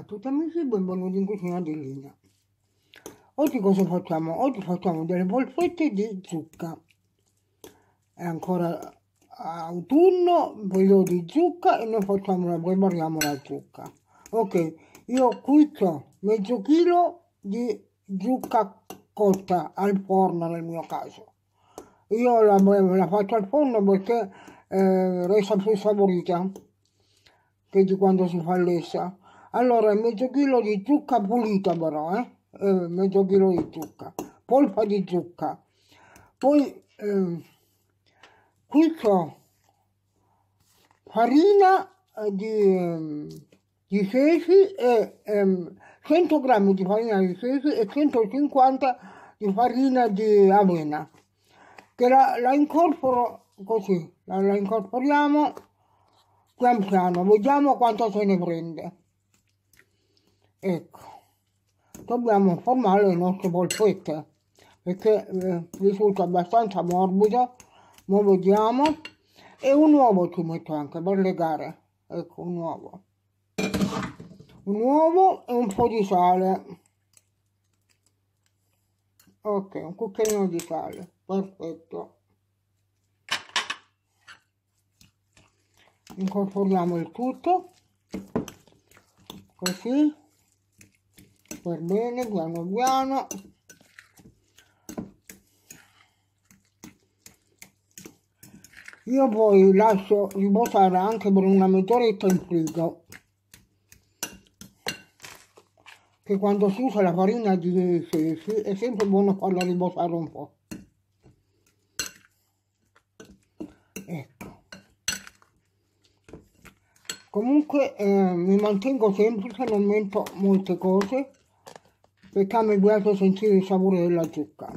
a tutti amici, benvenuti in cucina di linea. Oggi cosa facciamo? Oggi facciamo delle polpette di zucca. È ancora autunno, periodo di zucca e noi facciamo la, prepariamo la zucca. Ok, io qui ho mezzo chilo di zucca cotta al forno nel mio caso. Io la, la faccio al forno perché eh, resta più saporita che di quando si fa l'essa. Allora, mezzo chilo di zucca pulita però, eh? eh mezzo chilo di zucca, polpa di zucca. Poi eh, qui ho farina di, ehm, di sesi e 100 ehm, grammi di farina di sesi e 150 di farina di avena che la, la incorporo così, la, la incorporiamo pian piano, vediamo quanto se ne prende. Ecco, dobbiamo formare le nostre polpette perché eh, risulta abbastanza morbido, lo vediamo, e un uovo ci metto anche per legare, ecco un uovo. Un uovo e un po' di sale. Ok, un cucchiaino di sale, perfetto. incorporiamo il tutto così per bene piano piano. Io poi lascio riposare anche per una mezz'oretta in frigo che quando si usa la farina di sesi è sempre buono farla riposare un po' Comunque eh, mi mantengo semplice, non metto molte cose perché mi piace sentire il sapore della zucca.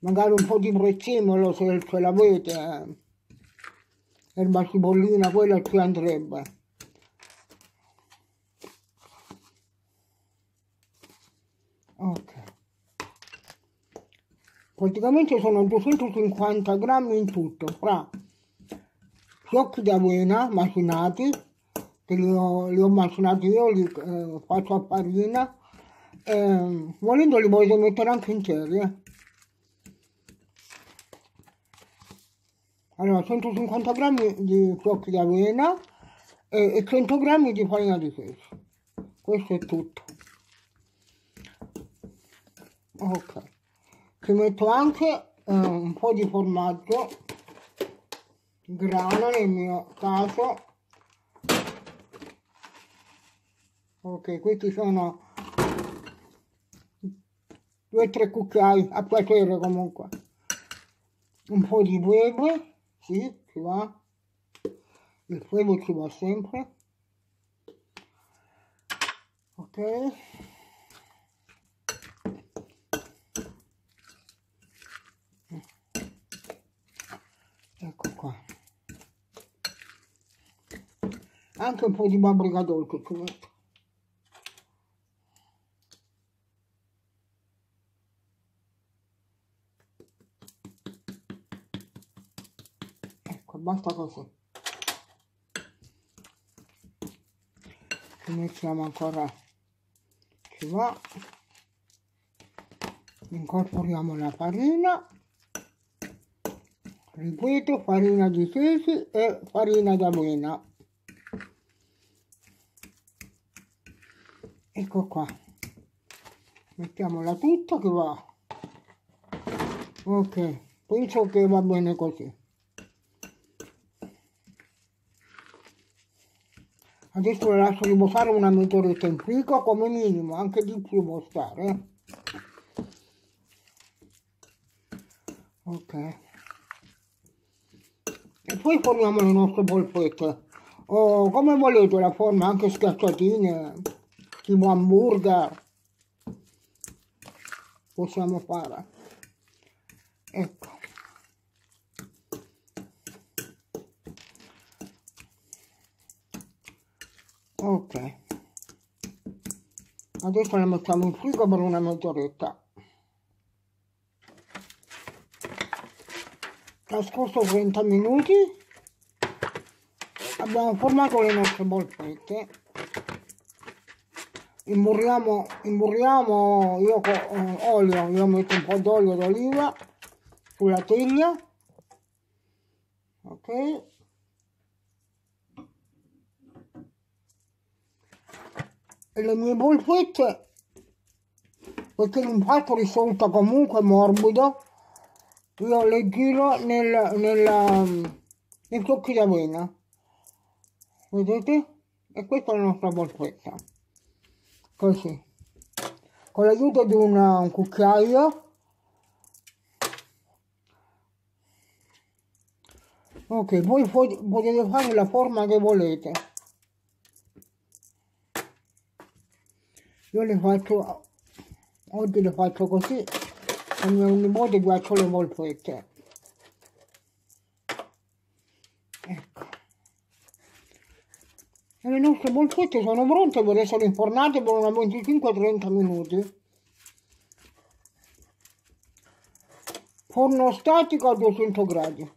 Magari un po' di prezzemolo se ce l'avete, eh. erba cipollina, quella ci andrebbe. Ok praticamente sono 250 grammi in tutto fra fiocchi di avena macinati che li ho, li ho macinati io li eh, faccio a farina eh, volendo li potete mettere anche interi eh. allora 150 grammi di fiocchi di avena e, e 100 grammi di farina di sesamo questo è tutto. Ok. Ci metto anche eh, un po' di formaggio grano nel mio caso. Ok questi sono due o tre cucchiai a piacere comunque. Un po' di pepe sì ci va. Il pepe ci va sempre. Ok anche un po' di paprika dolce ci ecco basta così. Ci mettiamo ancora ci va. Incorporiamo la farina. Ripeto farina di sesi e farina d'avena ecco qua. Mettiamola tutta che va. Ok penso che va bene così. Adesso la lascio riposare una mezz'oretta in frigo come minimo anche di più può stare eh. ok. E poi formiamo le nostre polpette. O come volete la forma anche schiacciatine tipo hamburger possiamo fare. Ecco. Ok. Adesso la mettiamo in frigo per una mezz'oretta. Trascorso 30 minuti abbiamo formato le nostre polpette imburriamo, imburriamo io con eh, olio io metto un po' d'olio d'oliva sulla teglia ok? E le mie polpette perché l'impasto risulta comunque morbido io le giro nel, nel, nei tocchi d'avena vedete? E questa è la nostra polpetta così. Con l'aiuto di una, un cucchiaio. Ok voi potete fare la forma che volete. Io le faccio oggi le faccio così a mio nipote piacciono le polpette Le nostre polpette sono pronte per essere infornate per una 25-30 minuti. Forno statico a 200 gradi.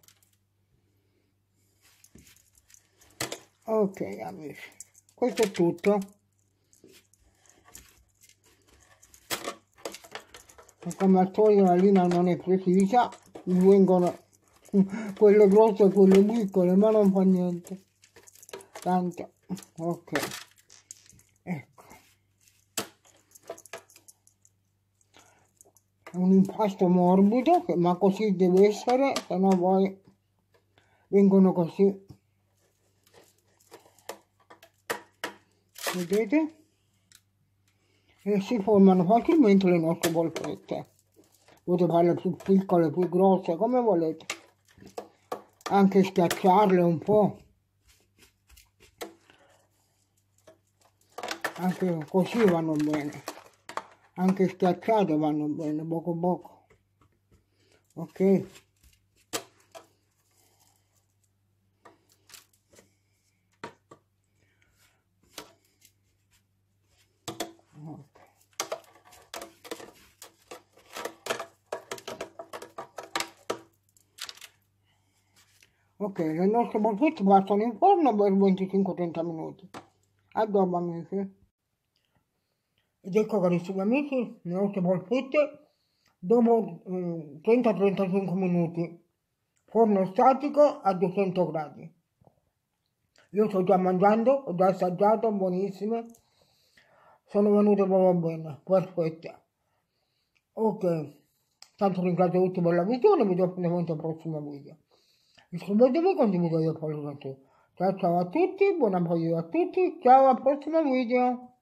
Ok amici, questo è tutto. come al solito la linea non è precisa, vengono quelle grosse e quelle piccole, ma non fa niente. Tanto ok. Ecco. È un impasto morbido ma così deve essere se no poi vengono così. Vedete? E si formano facilmente le nostre polpette. Potete farle più piccole più grosse come volete. Anche schiacciarle un po' anche così vanno bene anche schiacciate vanno bene poco poco ok Ok, le nostre polpette passano in forno per 25-30 minuti. A dopo amici. Ed ecco carissimi amici, le nostre polpette dopo eh, 30-35 minuti, forno statico a 200 gradi. Io sto già mangiando, ho già assaggiato, buonissime, sono venute proprio bene, perfette. Ok, tanto ringrazio tutti per la visione, vi do appuntamento al prossimo video. Iscrivetevi e condividete il pollice. Ciao ciao a tutti, buon appetito a tutti, ciao al prossimo video.